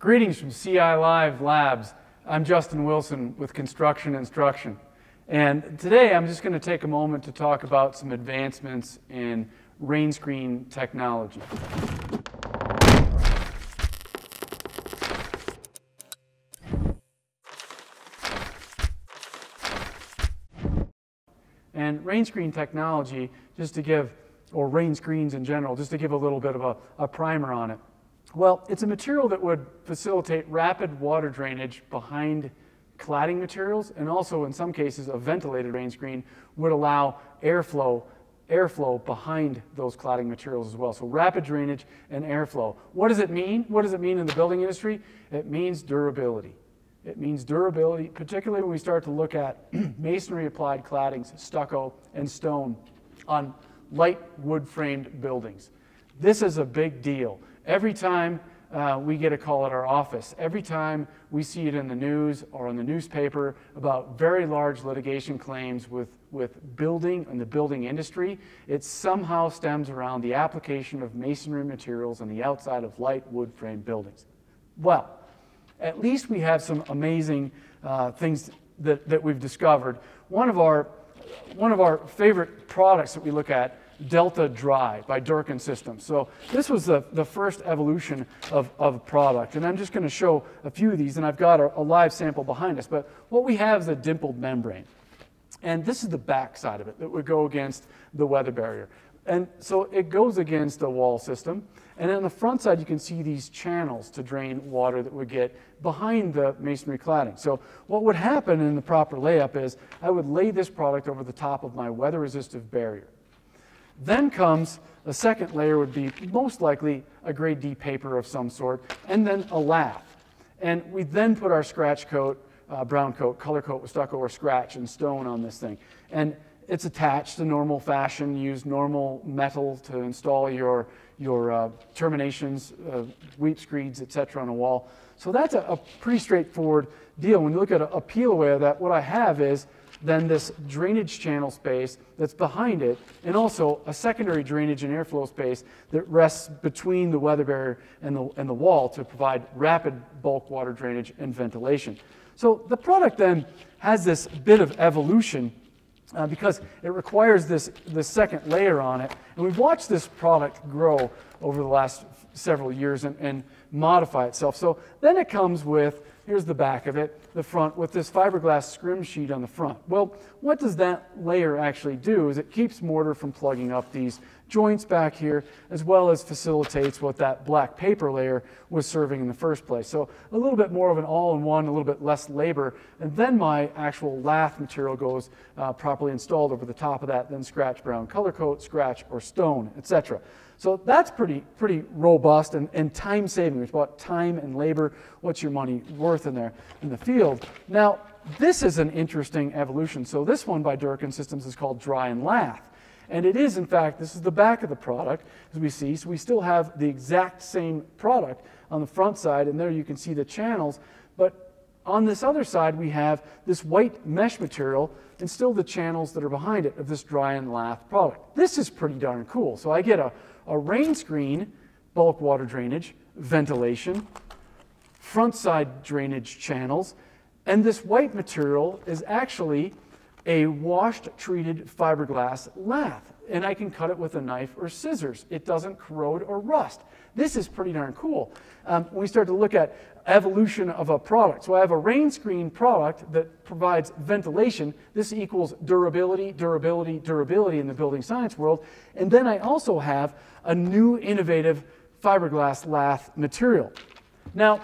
Greetings from CI Live Labs. I'm Justin Wilson with Construction Instruction. And today I'm just going to take a moment to talk about some advancements in rain screen technology. And rain screen technology, just to give, or rain screens in general, just to give a little bit of a, a primer on it. Well, it's a material that would facilitate rapid water drainage behind cladding materials, and also in some cases, a ventilated rain screen would allow airflow airflow behind those cladding materials as well. So rapid drainage and airflow. What does it mean? What does it mean in the building industry? It means durability. It means durability, particularly when we start to look at masonry applied claddings, stucco, and stone on light wood framed buildings. This is a big deal. Every time uh, we get a call at our office, every time we see it in the news or in the newspaper about very large litigation claims with, with building and the building industry, it somehow stems around the application of masonry materials on the outside of light wood frame buildings. Well, at least we have some amazing uh, things that, that we've discovered. One of, our, one of our favorite products that we look at Delta Dry by Dörken Systems. So this was the, the first evolution of, of product. And I'm just going to show a few of these, and I've got a, a, live sample behind us. But what we have is a dimpled membrane. And this is the back side of it that would go against the weather barrier. And so it goes against a wall system. And on the front side, you can see these channels to drain water that would get behind the masonry cladding. So what would happen in the proper layup is I would lay this product over the top of my weather resistive barrier. Then comes a second layer would be most likely a grade D paper of some sort, and then a lath. And we then put our scratch coat, uh, brown coat, color coat with stucco or scratch and stone on this thing. And it's attached to normal fashion. Use normal metal to install your, your uh, terminations, uh, weep screeds, etc. on a wall. So that's a, a, pretty straightforward deal. When you look at a, a peel away of that, what I have is then this drainage channel space that's behind it, and also a secondary drainage and airflow space that rests between the weather barrier and the, and the wall to provide rapid bulk water drainage and ventilation. So the product then has this bit of evolution uh, because it requires this, this second layer on it. And we've watched this product grow over the last several years and, and modify itself. So then it comes with Here's the back of it, the front, with this fiberglass scrim sheet on the front. Well, what does that layer actually do is it keeps mortar from plugging up these joints back here, as well as facilitates what that black paper layer was serving in the first place. So a little bit more of an all-in-one, a little bit less labor, and then my actual lath material goes uh, properly installed over the top of that, then scratch brown color coat, scratch, or stone, etc. So that's pretty, pretty robust and, and time saving. It's about time and labor. What's your money worth in there in the field? Now, this is an interesting evolution. So this one by Dörken Systems is called dry and lath. And it is, in fact, this is the back of the product, as we see. So we still have the exact same product on the front side, and there you can see the channels. But on this other side, we have this white mesh material and still the channels that are behind it of this dry and lath product. This is pretty darn cool. So I get a a rain screen, bulk water drainage, ventilation, front side drainage channels, and this white material is actually a washed treated fiberglass lath. And I can cut it with a knife or scissors. It doesn't corrode or rust. This is pretty darn cool. Um, we start to look at evolution of a product. So I have a rain screen product that provides ventilation. This equals durability, durability, durability in the building science world. And then I also have a new innovative fiberglass lath material. Now,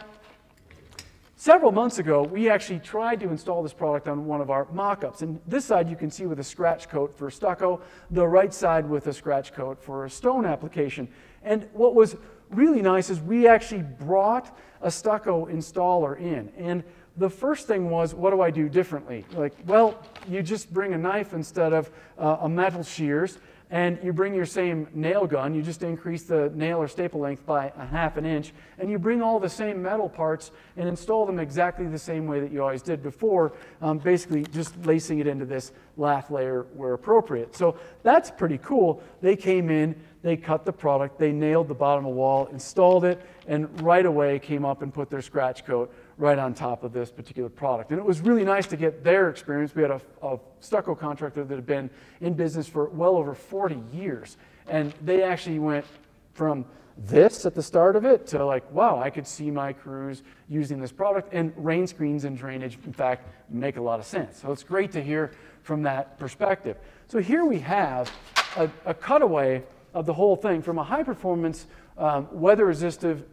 several months ago, we actually tried to install this product on one of our mock-ups. And this side you can see with a scratch coat for stucco, the right side with a scratch coat for a stone application. And what was really nice is we actually brought a stucco installer in. And the first thing was, what do I do differently? Like, well, you just bring a knife instead of uh, a metal shears, and you bring your same nail gun, you just increase the nail or staple length by a half an inch, and you bring all the same metal parts and install them exactly the same way that you always did before, um, basically just lacing it into this lath layer where appropriate. So that's pretty cool. They came in, they cut the product, they nailed the bottom of the wall, installed it, and right away came up and put their scratch coat right on top of this particular product. And it was really nice to get their experience. We had a, a stucco contractor that had been in business for well over 40 years. And they actually went from this at the start of it to like, wow, I could see my crews using this product. And rain screens and drainage, in fact, make a lot of sense. So it's great to hear from that perspective. So here we have a, a cutaway of the whole thing from a high performance, um, weather resistive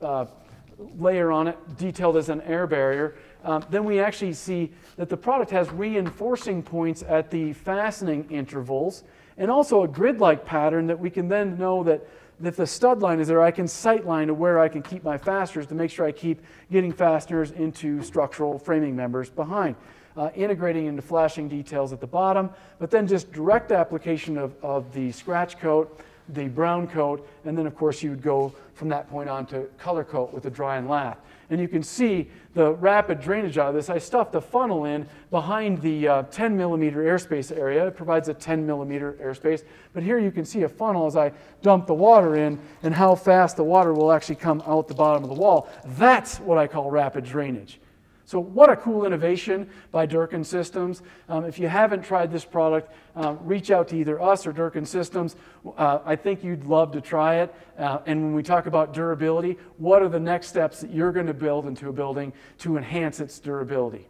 uh, layer on it, detailed as an air barrier. Um, then we actually see that the product has reinforcing points at the fastening intervals and also a grid-like pattern that we can then know that if the stud line is there, I can sight line to where I can keep my fasteners to make sure I keep getting fasteners into structural framing members behind. Uh, integrating into flashing details at the bottom, but then just direct application of, of the scratch coat the brown coat, and then of course you would go from that point on to color coat with the dry and lath. And you can see the rapid drainage out of this. I stuffed a funnel in behind the uh, 10 millimeter airspace area. It provides a 10 millimeter airspace. But here you can see a funnel as I dump the water in and how fast the water will actually come out the bottom of the wall. That's what I call rapid drainage. So what a cool innovation by Dörken Systems. Um, if you haven't tried this product, um, reach out to either us or Dörken Systems. Uh, I think you'd love to try it. Uh, and when we talk about durability, what are the next steps that you're going to build into a building to enhance its durability?